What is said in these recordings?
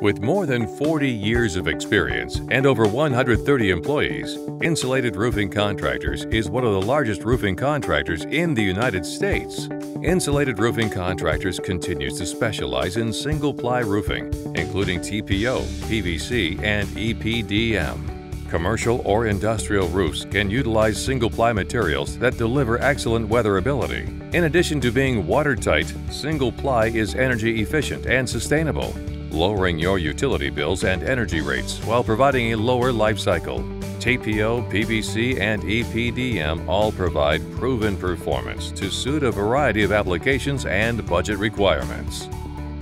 With more than 40 years of experience and over 130 employees, Insulated Roofing Contractors is one of the largest roofing contractors in the United States. Insulated Roofing Contractors continues to specialize in single ply roofing, including TPO, PVC, and EPDM. Commercial or industrial roofs can utilize single ply materials that deliver excellent weatherability. In addition to being watertight, single ply is energy efficient and sustainable, lowering your utility bills and energy rates while providing a lower life cycle. TPO, PVC, and EPDM all provide proven performance to suit a variety of applications and budget requirements.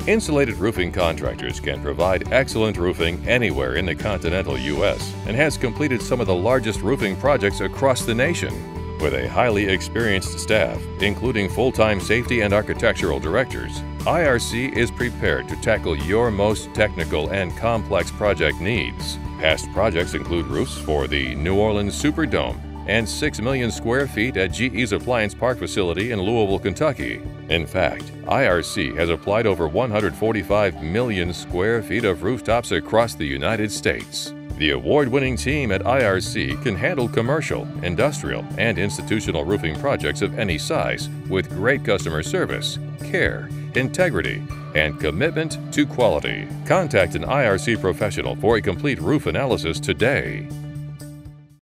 Insulated Roofing Contractors can provide excellent roofing anywhere in the continental U.S. and has completed some of the largest roofing projects across the nation. With a highly experienced staff, including full-time safety and architectural directors, IRC is prepared to tackle your most technical and complex project needs. Past projects include roofs for the New Orleans Superdome and 6 million square feet at GE's Appliance Park facility in Louisville, Kentucky. In fact, IRC has applied over 145 million square feet of rooftops across the United States. The award winning team at IRC can handle commercial, industrial, and institutional roofing projects of any size with great customer service, care, integrity, and commitment to quality. Contact an IRC professional for a complete roof analysis today.